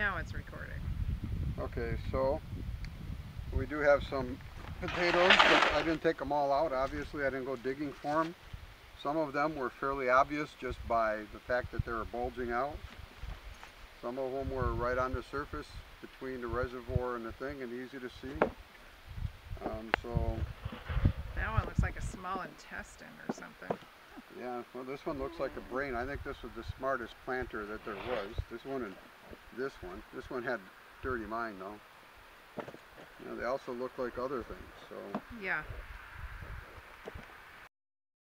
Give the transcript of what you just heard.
Now it's recording. Okay, so we do have some potatoes, but I didn't take them all out. Obviously, I didn't go digging for them. Some of them were fairly obvious just by the fact that they were bulging out. Some of them were right on the surface between the reservoir and the thing and easy to see. Um, so, That one looks like a small intestine or something. Yeah, well, this one looks like a brain. I think this was the smartest planter that there was. This one and this one. This one had dirty mind though. You know, they also look like other things, so Yeah,